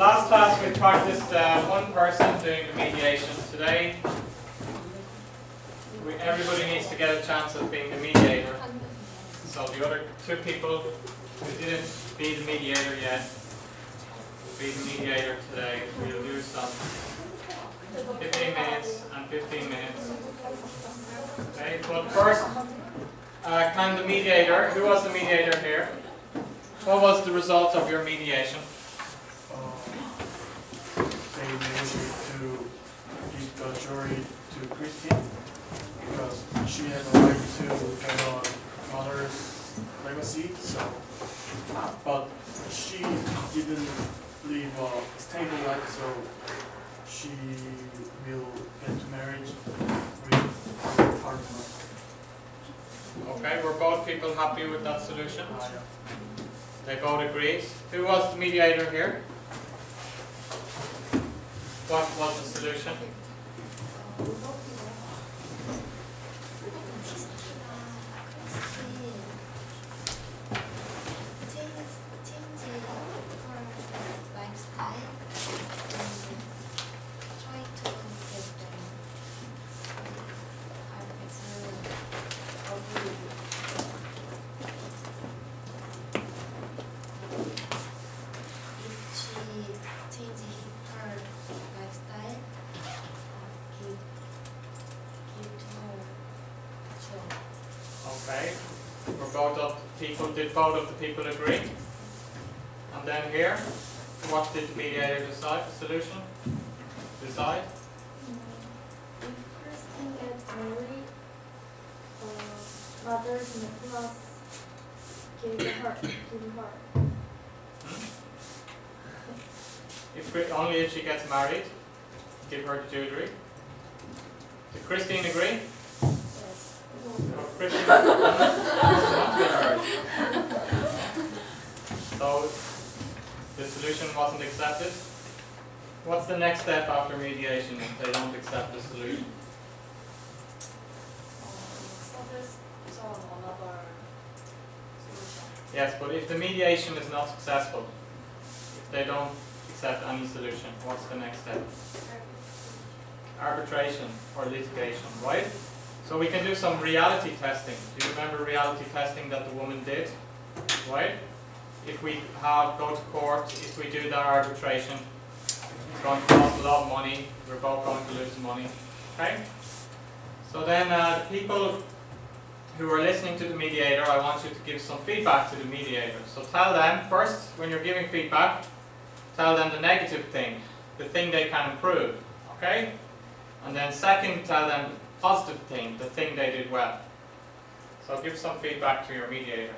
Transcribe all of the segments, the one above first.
last class we practiced uh, one person doing the mediation. Today, we, everybody needs to get a chance of being the mediator. So the other two people who didn't be the mediator yet, will be the mediator today. We'll do some 15 minutes and 15 minutes. Okay, but first, uh, can the mediator, who was the mediator here? What was the result of your mediation? They to give the jury to Christine because she had a right to have a mother's legacy, so, but she didn't live a stable life, so she will get married with her partner. Okay, were both people happy with that solution? Uh, They both agreed. Who was the mediator here? What was the solution? Okay. Were both of the people, did both of the people agree? And then here, what did the mediator decide, the solution? Decide? If Kristen gets married, uh, the class give her, give her. Hmm? If, only if she gets married, give her the jewelry. Did Christine agree? Yes. Or Christine doesn't want to get married. So, the solution wasn't accepted. What's the next step after mediation if they don't accept the solution? So this is on another solution. Yes, but if the mediation is not successful, if they don't accept any solution, what's the next step? Arbitration or litigation, right? So we can do some reality testing. Do you remember reality testing that the woman did? Right? If we have go to court, if we do that arbitration, it's going to cost a lot of money. We're both going to lose money. Okay? So then uh, the people who are listening to the mediator, I want you to give some feedback to the mediator. So tell them first, when you're giving feedback, tell them the negative thing, the thing they can improve. Okay? And then second, tell them the positive thing, the thing they did well. So give some feedback to your mediator.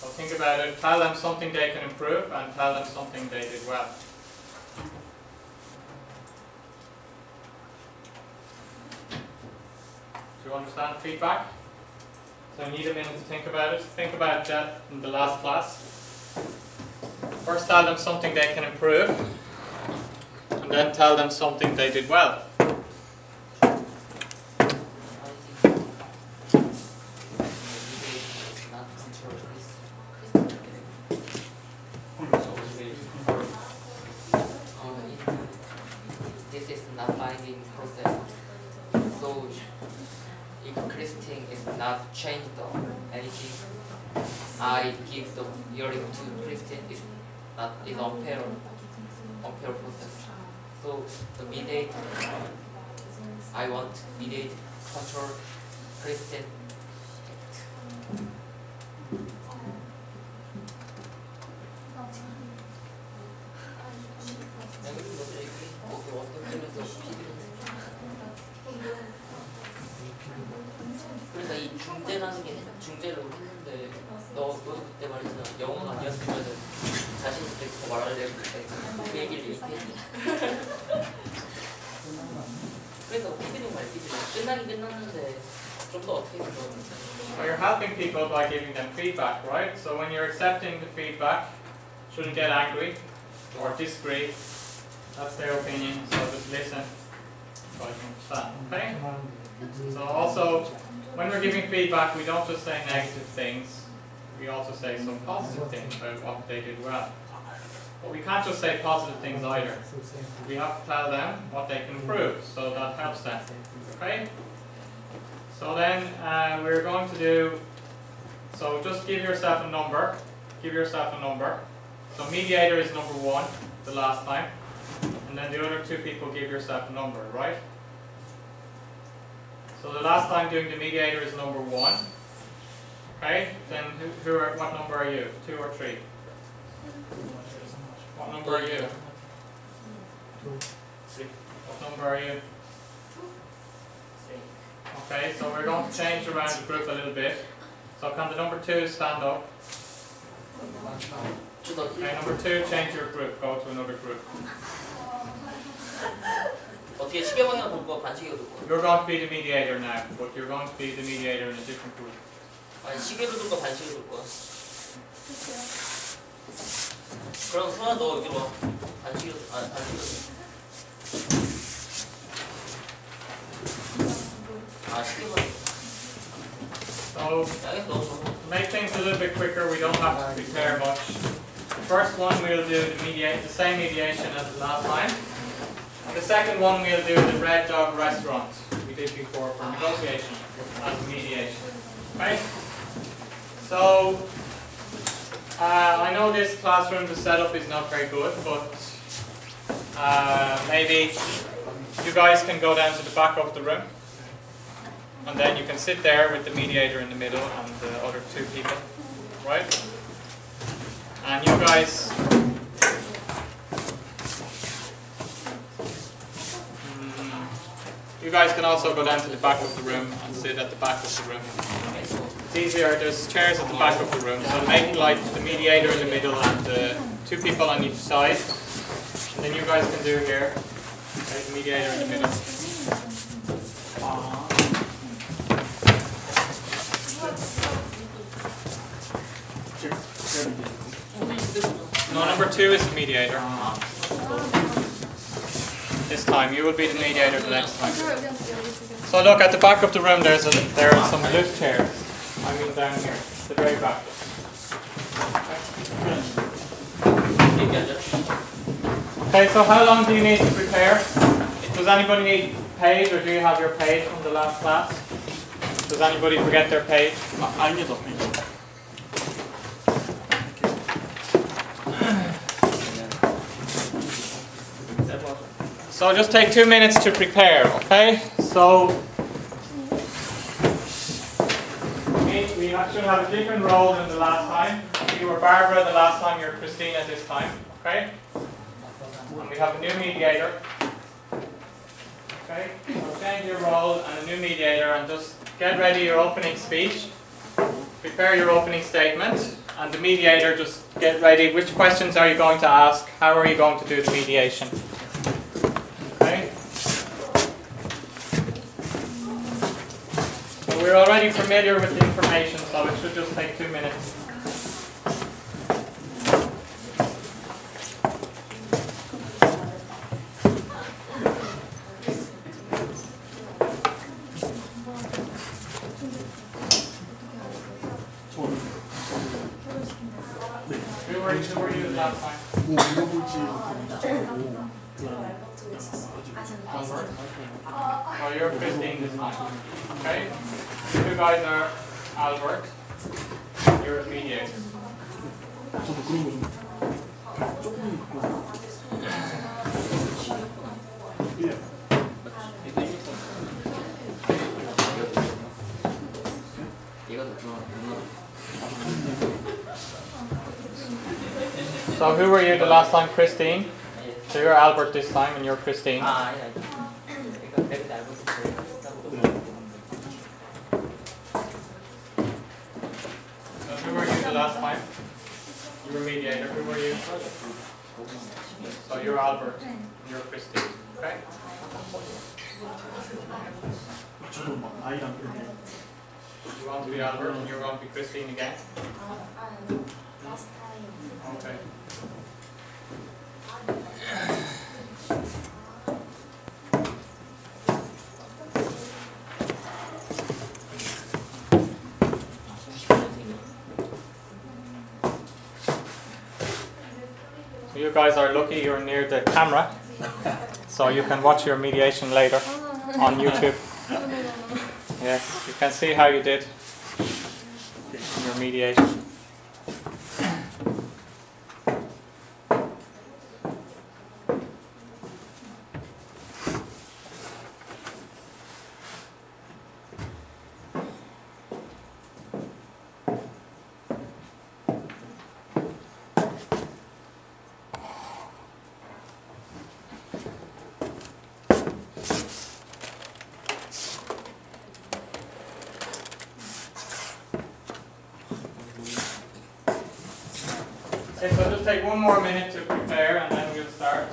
So think about it, tell them something they can improve and tell them something they did well. Do you understand feedback? So you need a minute to think about it. Think about that in the last class. First tell them something they can improve, and then tell them something they did well. This is not binding process. So if Christine is not changed or anything, I give the earring to Christine is not is unfair unfair process. So the mediate I want mediate control Christine 그 feedback, right? So when you're accepting the feedback, shouldn't get angry or disagree. That's their opinion, so just listen. Okay? So also, when we're giving feedback, we don't just say negative things. We also say some positive things about what they did well. But we can't just say positive things either. We have to tell them what they can prove, so that helps them. Okay? So then uh, we're going to do, so just give yourself a number. Give yourself a number. So mediator is number one, the last time. And then the other two people give yourself a number, right? So the last time doing the mediator is number one. Okay, then who, who are, what number are you? Two or three? What number are you? Three. What number are you? Okay, so we're going to change around the group a little bit. So can the number two stand up? 주더 Okay, number two, change your group, go to another group. 어떻게 시계 방향 돌 거, 반시계로 돌 거? You're going to be the mediator now, but you're going to be the mediator in a different group. 아니 시계로 돌 거, 반시계로 돌 거? 그럼 소아 너 여기 와. 반시계로, 아 반시계로. 아 시계 방향. so, to make things a little bit quicker, we don't have to prepare much. The first one we'll do the, mediate, the same mediation as the last time. The second one we'll do the Red Dog Restaurant we did before for negotiation as mediation. Right? So, uh, I know this classroom, the setup is not very good, but uh, maybe you guys can go down to the back of the room. And then you can sit there with the mediator in the middle and the other two people, right? And you guys. Mm, You guys can also go down to the back of the room and sit at the back of the room. It's easier, there's chairs at the back of the room, so make like the mediator in the middle and the two people on each side. And then you guys can do here, the mediator in the middle. Law number two is the mediator. This time, you will be the mediator the next time. So look, at the back of the room there's a, there are some loose chairs. I mean down here, the very back. Okay, so how long do you need to prepare? Does anybody need page or do you have your page from the last class? Does anybody forget their page? I need a page. So just take two minutes to prepare, okay? So we, should have a different role than the last time. You were Barbara the last time, you're Christina this time, okay? And we have a new mediator. Okay, so change your role and a new mediator and just get ready your opening speech. Prepare your opening statement and the mediator just get ready. Which questions are you going to ask? How are you going to do the mediation? Okay. So we're already familiar with the information, so it should just take two minutes. Well, you're 15 this time. Okay? guys are Albert. So who were you the last time, Christine? So you're Albert this time and you're Christine. Ah, yeah. You're Albert. You're Christine. Okay? I am. You want to be Albert and you want to be Christine again? Okay. You guys are lucky you're near the camera, so you can watch your mediation later on YouTube. Yes, you can see how you did in your mediation. Okay, so just take one more minute to prepare and then we'll start.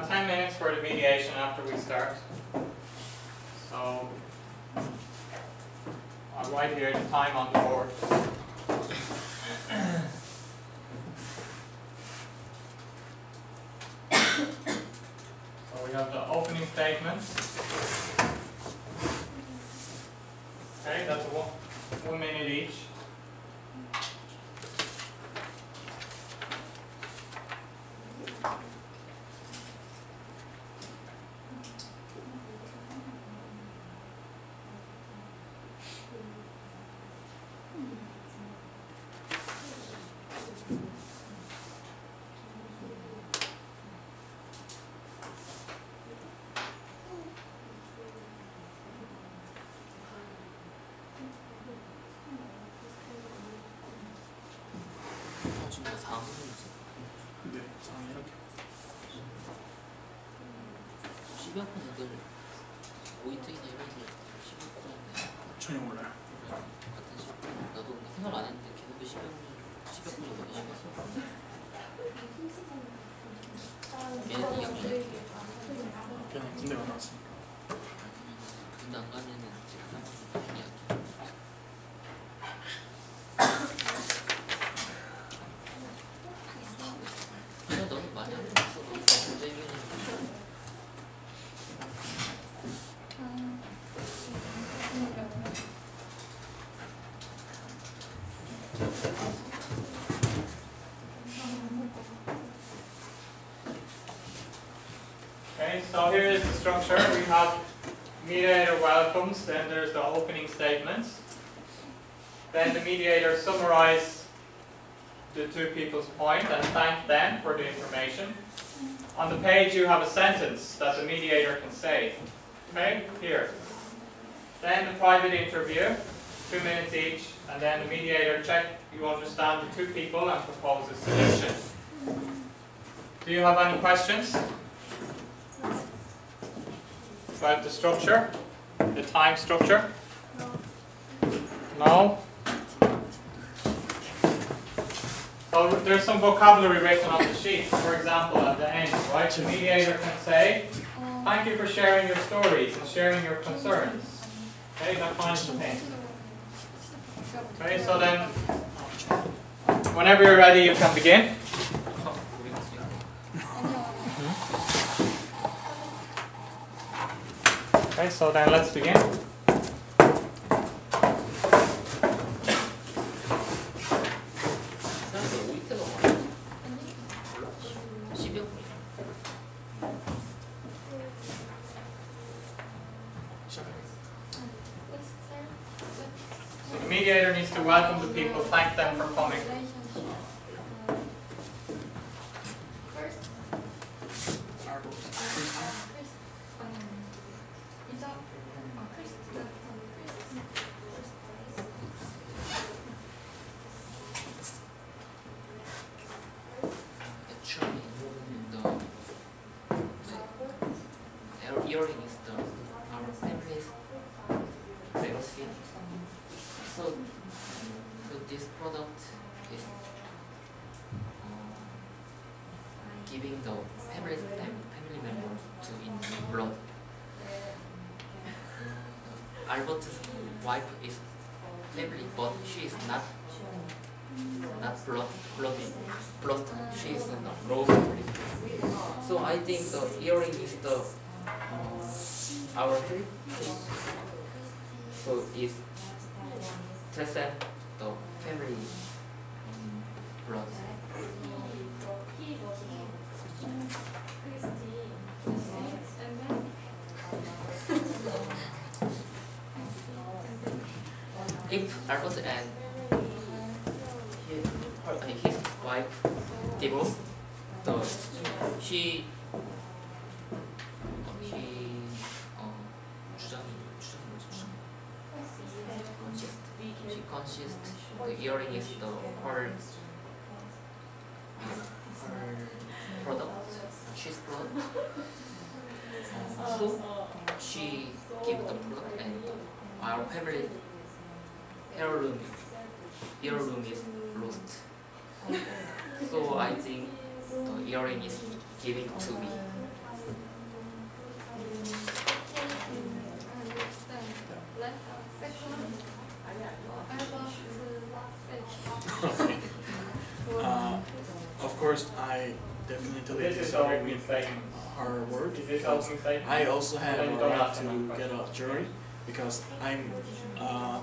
So 10 minutes for the mediation after we start. So I'll write here the time on the board. So we have the opening statements. Okay, that's one, one minute each. 중에 4항 네, 4항 이렇게. 시비아콘 애들 오이텍이나 이런 애들 시비아콘인데 전혀 몰라요. 같은 시 나도 뭐 생각 안 했는데 걔네도 시비아콘 시비아콘이 너무 심했어. 걔네도 2학년. 걔네 군대 가나왔어 Okay, so here is the structure. We have mediator welcomes, then there's the opening statements. Then the mediator summarizes the two people's point and thank them for the information. On the page you have a sentence that the mediator can say. Okay, here. Then the private interview, two minutes each, and then the mediator check you understand the two people and propose a solution. Do you have any questions? about the structure, the time structure? No? So there's some vocabulary written on the sheet, for example, at the end, right? The mediator can say, thank you for sharing your stories and sharing your concerns. Okay, that kind of thing. Okay, so then, whenever you're ready, you can begin. Okay, so then let's begin. The mediator needs to welcome the people, thank them for coming. If Albert and he, her, uh, his wife divorced, the she 어, he 어 주장이 주장 뭐지 주장 consist she consist the earring is the her her product she's product uh, so she give the product and our family heirloom earloom is lost so I think the earring is giving to me Uh, of course, I definitely This is disagree opening with statement. her word because? I also have a right to get a question. jury because I'm uh,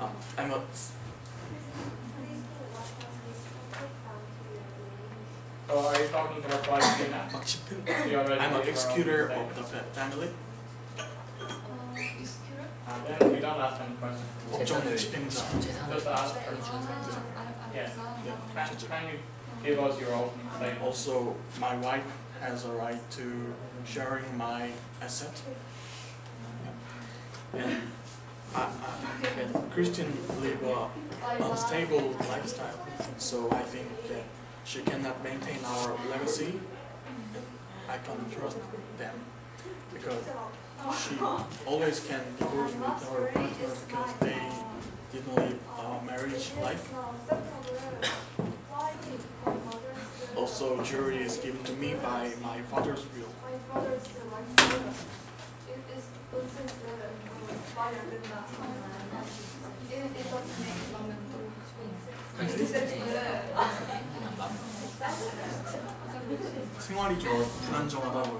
uh, I'm a So are you talking to her privately now? You already I'm an gave her executor opening of the fa- family. statement. And then we don't ask any questions. 법정 집행자. 재산을 Just ask her. 주는 상태 Yes. Yeah. Can, can you give us your opening statement? Also, my wife has a right to sharing my asset. And I, Christian live a unstable lifestyle, so I think that she cannot maintain our legacy. And I can't trust them because she always can divorce with her partner because they didn't live a marriage life. Also, jury is given to me by my father's will. 말이 생활이 좀 불안정하다고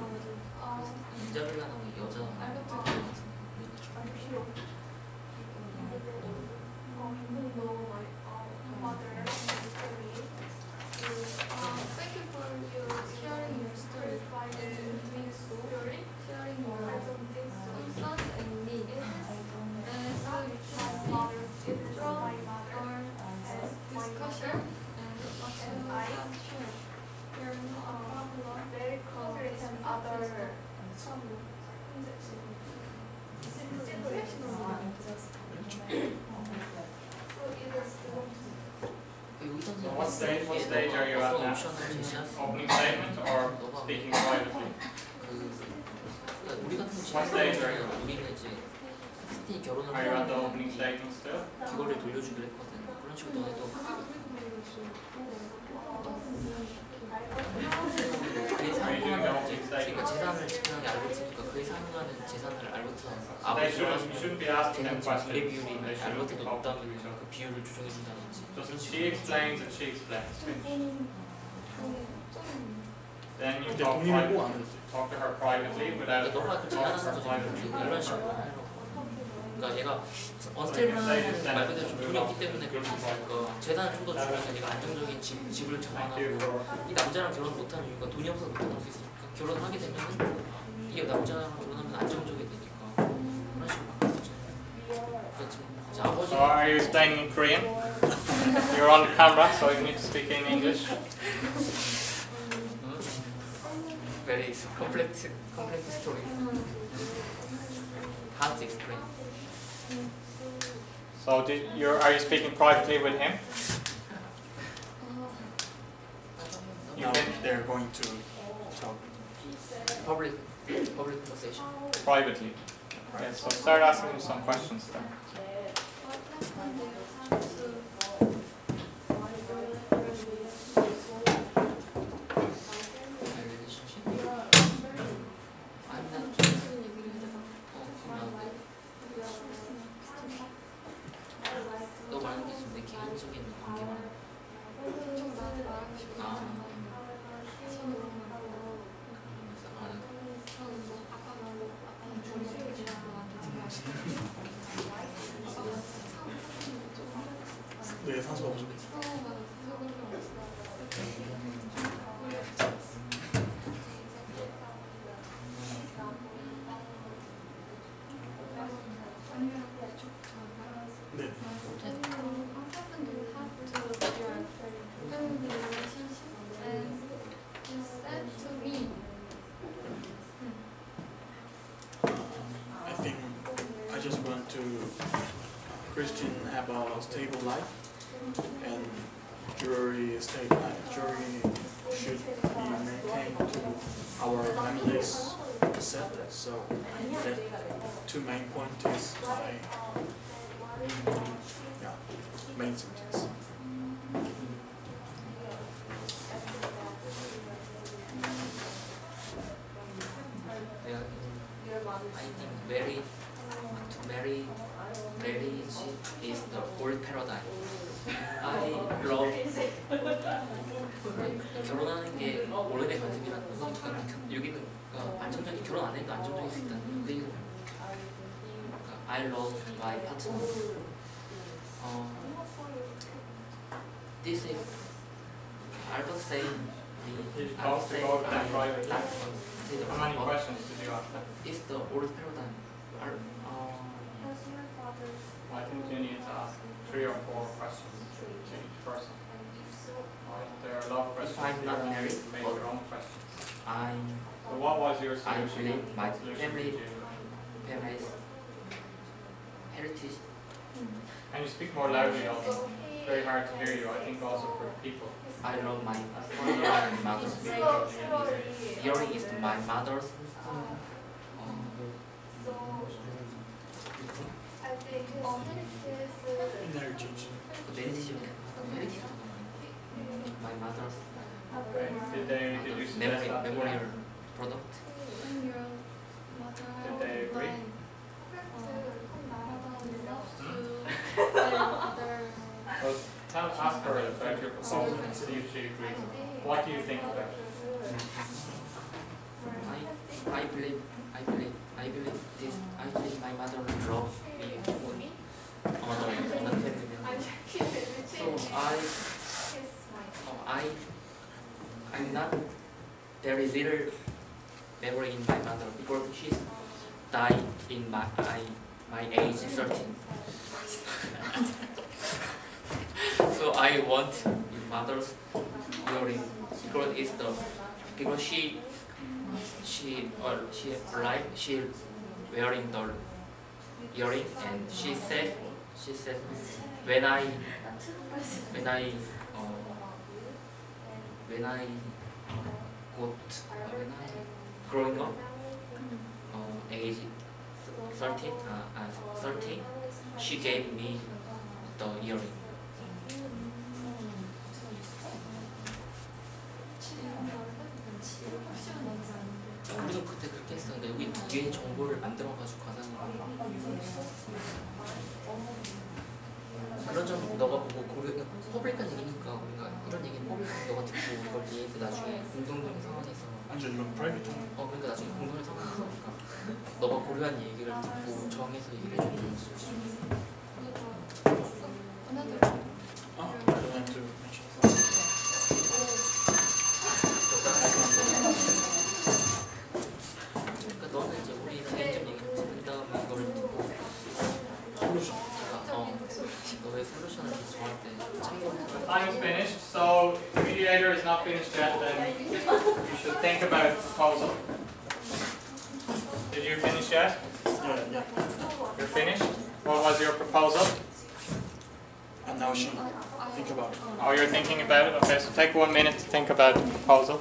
인자비가 나오면 여자 알겠다. 필요 없고. 어, 근데 What stage, what stage are you at now? Opening statement or speaking privately? What stage are you at? Are you at the opening statement still? 그거를 돌려주기로 했거든. 그런 식으로 또 그의 Are you doing the 사용하는 opening 그러니까 statement? 재산을 집행하게 알버트니까 그의 사용하는 재산을 알버트가 So they 아버지가 shouldn't, you shouldn't be asking them 재산 questions. 비례 비율이 They shouldn't be 알버트도 talking to 높다면 each other. 그 비율을 조정해준다든지 Just she explains and she explains. Finish. Then you 근데 talk, 본인은 pri- 꼭안 해도 돼. talk to her privately without 그러니까 너가 그 talking to 재산하는 her 거죠 privately. 그러니까 얘가 언스테이블한 말 그대로 좀 돈이 없기 때문에 그럴 수 있으니까 재산을 좀더 주면서 얘가 안정적인 집, 집을 for 이 남자랑 결혼 못하는 이유가 돈이 없어서 못하는 수 있으니까 결혼을 하게 되면 이 남자랑 결혼하면 안정적이 되니까 그런 식으로 바뀌었죠 그러니까 아버지 So are you explaining in Korean? You're on camera, so you need to speak in English. very complex complex story hard to explain So did you are you speaking privately with him? You Now can they're going to talk. public public conversation privately. Right, so start asking them some questions then. I just want to Christian have a stable life and jewelry stable life. Jewelry should be maintained to our family's set. So that two main points is my yeah main sentence. I love my partner. 어, this is Albert saying You the talk to both of them privately. How many questions did you ask is the old paradigm? Are, uh, I think you need to ask three or four questions to each person. There are a lot of questions. I'm not married, Make your own questions. I So what was your I solution? believe my family parents heritage And you speak more loudly also. It's very hard to hear you, I think also for people. I love my father and mother. Hearing is my mother's. Um, Inner change. meditation. Meditation. My mother's Okay. Did they, did you suggest memory that? to product. Did they agree? Tell, ask her about your proposal and see if she agrees. What do you think about it? I I believe I believe I believe this. I believe my mother love me more. Another another family member. So I Oh, I I'm not very little memory in my mother because she died in my I, my age 13. so I want in mother's hearing because it's the because she she or she alive she wearing the earring and she said she said when I when I uh, when I got uh, when I growing up uh, age 13 uh, uh, 13 she gave me the earring pausa.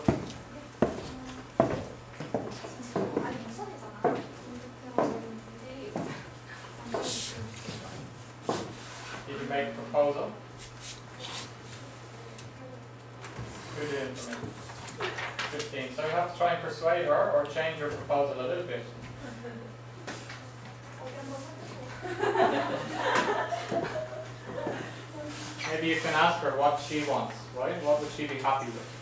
Did you make proposal? Who did 15. So you have to try and persuade her or change your proposal a little bit. Maybe you can ask her what she wants, right? What would she be happy with?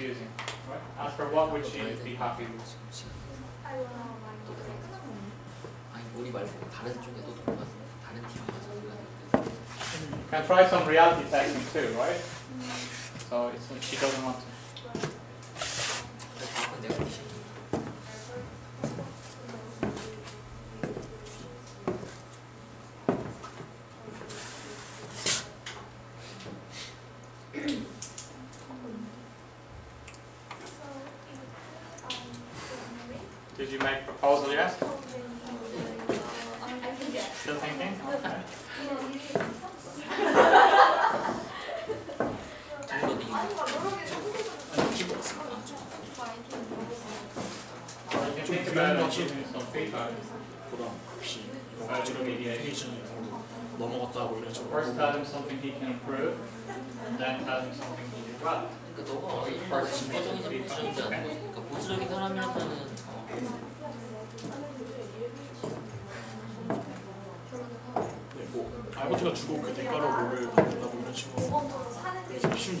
choosing. As for what would she be happy with? You can try some reality testing too, right? So she doesn't want to 없이 이거 어지럽게 meditation 정도 넘어갔다고 이런 식으로 First tell him something he can improve, and then tell him something he did well. 그러니까 너가 이걸 진보적이냐 보수적이지 않은 거지 그러니까 보수적인 사람이라면은 어, 네, 뭐 알버트가 주고 그 대가로 뭐를 받는다고 이런 식으로. 그래서 쉬운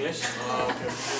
English. Oh, 아오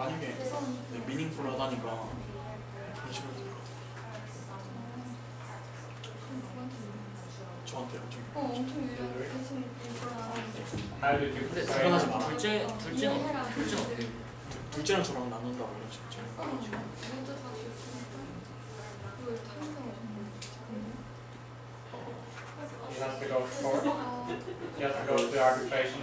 만약에 미닝풀하다니까 그런 식으로 저한테 엄청 어, 엄청 유려해 아, 근데 하지 마 둘째, 둘째, 둘째 어때? 둘째랑 저랑 나눈다고 이런 식으로 You 어. have to go to court. You have to go to arbitration.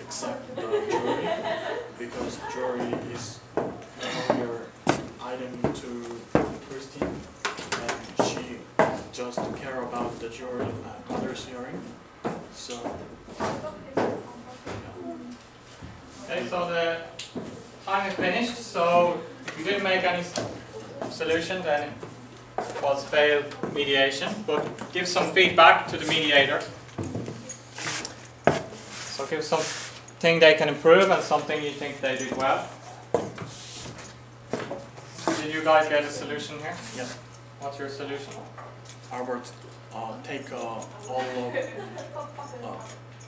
Except the jury because jury is longer item to Christine and she just care about the jury and others hearing so Okay, so the time is finished, so if you didn't make any solution, then it was failed mediation. But give some feedback to the mediator. So give something they can improve and something you think they did well. Did you guys get a solution here? Yes. What's your solution? Albert, uh, take uh, all of uh,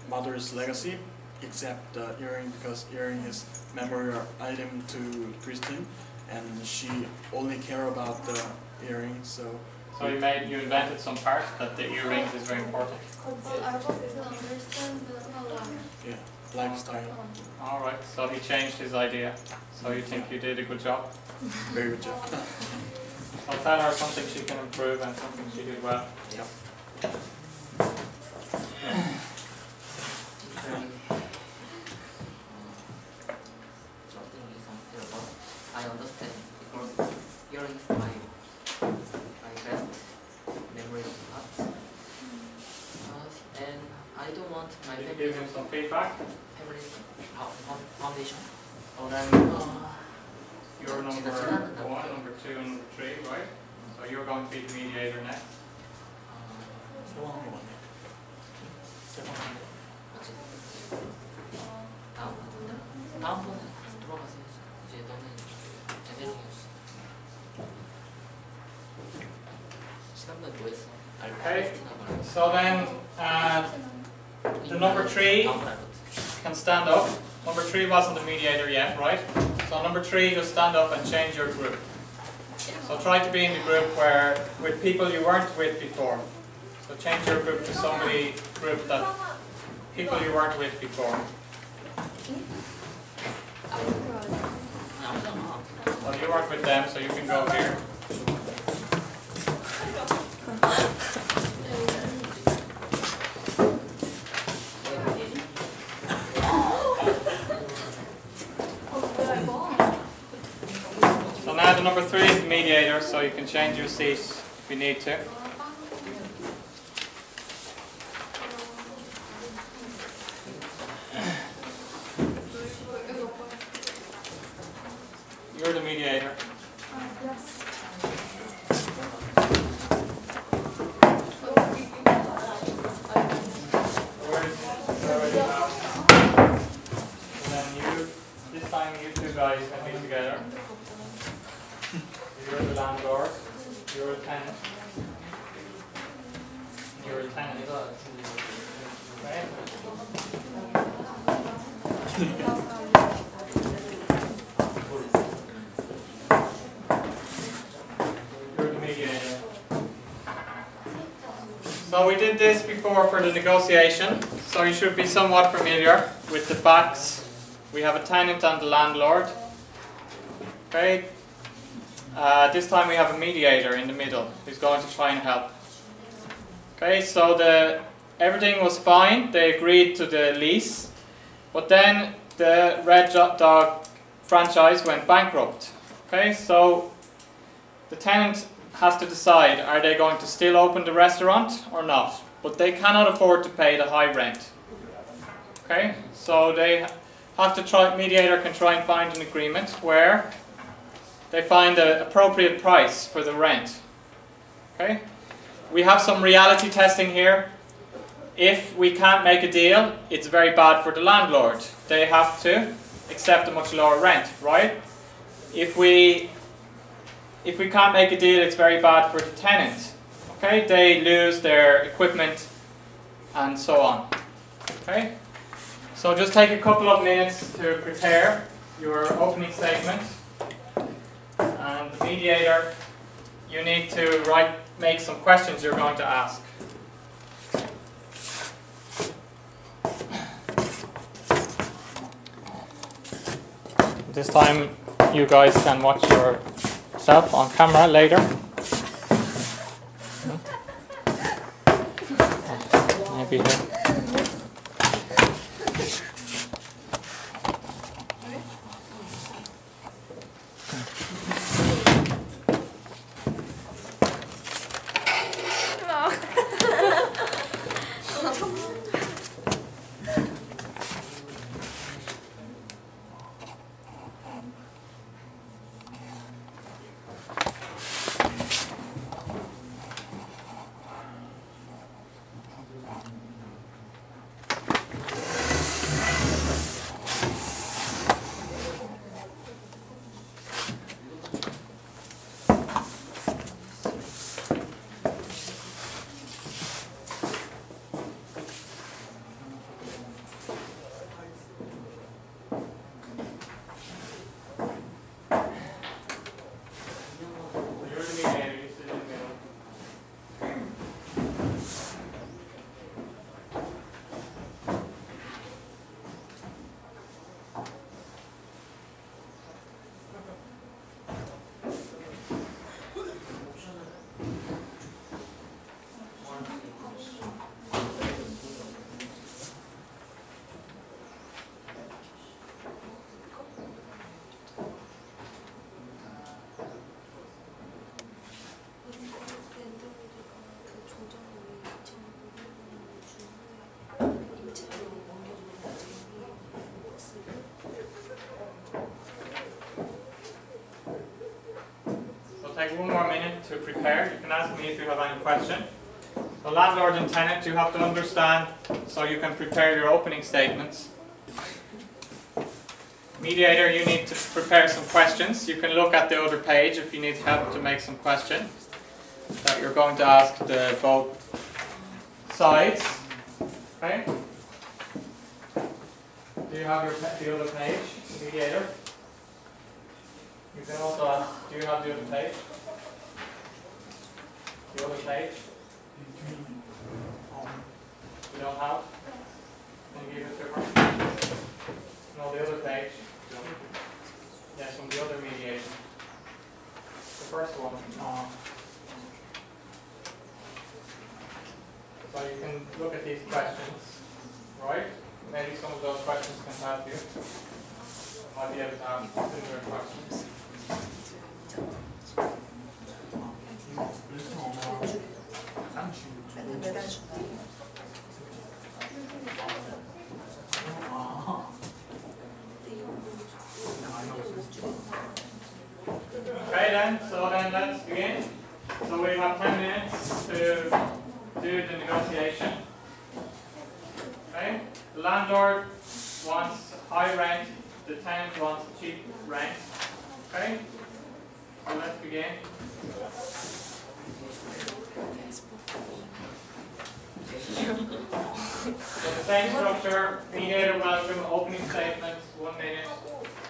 mother's legacy except the earring because earring is memory item to Christine and she only care about the earring so So you made you invented some part that the earrings is very important. Well, I want to understand the color. Yeah lifestyle All right. So he changed his idea. So you think you did a good job? very good job I'll tell her something she can improve and something she did well. Yep is unclear, but I understand because hearing is my my best memory of art. Uh, and I don't want my Did you family give him some feedback. Oh, you're number one, number two, and number three, right? So you're going to be the mediator next. Okay, so then uh, the number three can stand up. Number three wasn't the mediator yet, right? So number three, just stand up and change your group. So try to be in the group where with people you weren't with before. So change your group to somebody group that people you weren't with before. Well, you weren't with them, so you can go here. Number three is the mediator, so you can change your seat if you need to. You're the mediator. Where is where is it? And then you, this time you two guys can be together. You're the landlord. You're a tenant. You're a tenant. Right? You're the mediator. So we did this before for the negotiation, so you should be somewhat familiar with the facts. We have a tenant and the landlord. Okay. Uh, this time we have a mediator in the middle who's going to try and help. Okay, so the everything was fine. They agreed to the lease, but then the Red Dog franchise went bankrupt. Okay, so the tenant has to decide are they going to still open the restaurant or not. But they cannot afford to pay the high rent. Okay, so they have to try. Mediator can try and find an agreement where they find an appropriate price for the rent. Okay, we have some reality testing here. If we can't make a deal, it's very bad for the landlord. They have to accept a much lower rent, right? If we if we can't make a deal, it's very bad for the tenant. Okay, they lose their equipment and so on. Okay, so just take a couple of minutes to prepare your opening statement. Mediator, you need to write, make some questions you're going to ask. This time, you guys can watch yourself on camera later. Take one more minute to prepare. You can ask me if you have any question. The landlord and tenant, you have to understand so you can prepare your opening statements. Mediator, you need to prepare some questions. You can look at the other page if you need help to make some questions that you're going to ask the both sides. Okay? Do you have your the other page, mediator? You can also ask, do you have the other page? The other page? You don't have? Can you give it to her? No, the other page. Yes, from the other mediation. The first one. uh, So you can look at these questions, right? Maybe some of those questions can help you. Might be able to have similar questions. Okay then, so then let's begin. So we have ten minutes to do the negotiation. Okay, the landlord wants high rent, the tenant wants cheap rent. Okay, so let's begin. The same structure, mediator welcome, opening statements, one minute.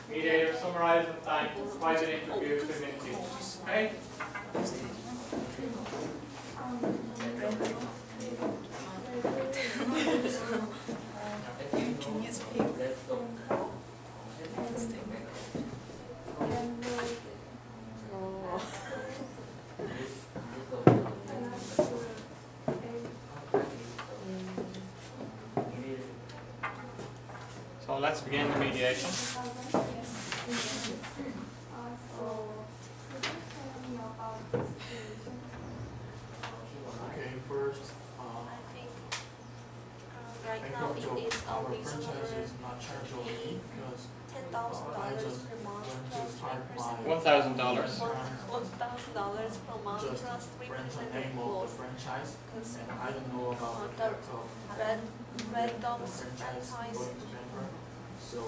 Mediator summarize and thank, private interview, two minutes. Okay? So let's begin the mediation. Okay, first, uh, I think uh, right Bank now of Joe, it is our always franchise is not charged on me because ten thousand uh, I dollars just per month went to plus start three percent. One thousand dollars. One thousand dollars per month just plus three rent the percent name of equals. the franchise Cause and I don't know about the Uh, fact of red, red the dogs franchise franchise, going to Denver. So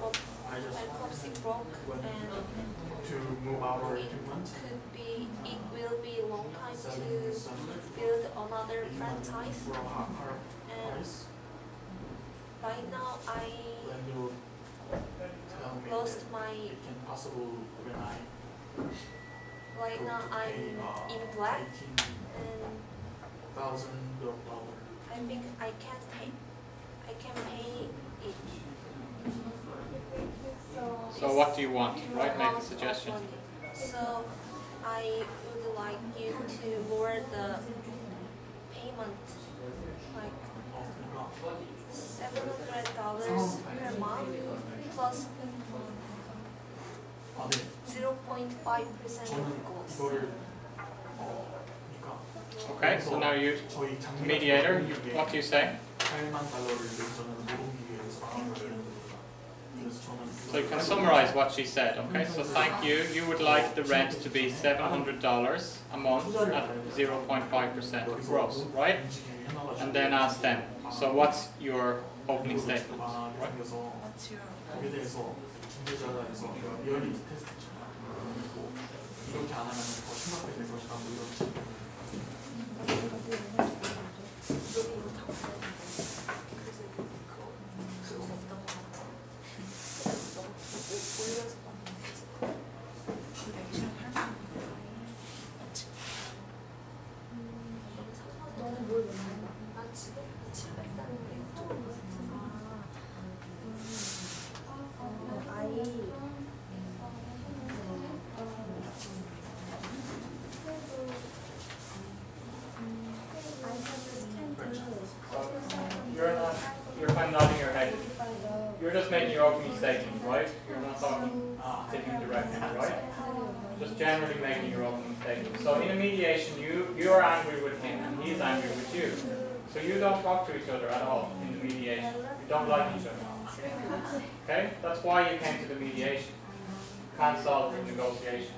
well, I just bankruptcy broke went and to move our equipment, could be, it will be a long time selling to some build another franchise. for a hard hard And right now I When you tell me lost my, it can possible right now I'm in black and thousand. I think I can pay, I can pay it. So what do you want, right? Make a suggestion. So I would like you to lower the payment, like seven hundred dollars per month plus zero point five percent of cost. Okay, so now you, mediator, what do you say? So you can summarize what she said, okay? So thank you. You would like the rent to be $700 a month at 0.5% gross, right? And then ask them, so what's your opening statement? What's your... mistaken, right? You're not talking taking directly. right? Just generally making your own mistakes. So in a mediation, you you are angry with him and he's angry with you. So you don't talk to each other at all in the mediation. You don't like each other. Okay? That's why you came to the mediation. You can't solve the negotiation.